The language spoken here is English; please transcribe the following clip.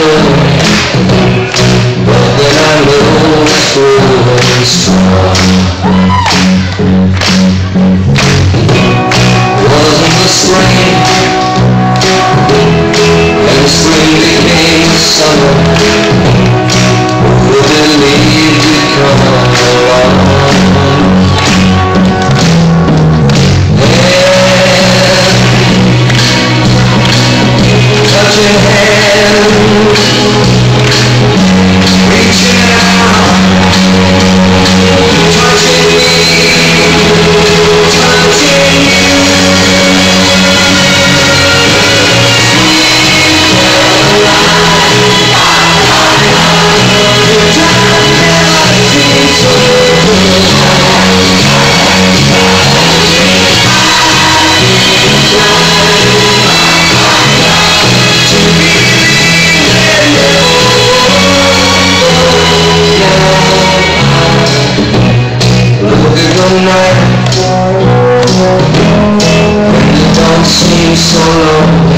you. Solo.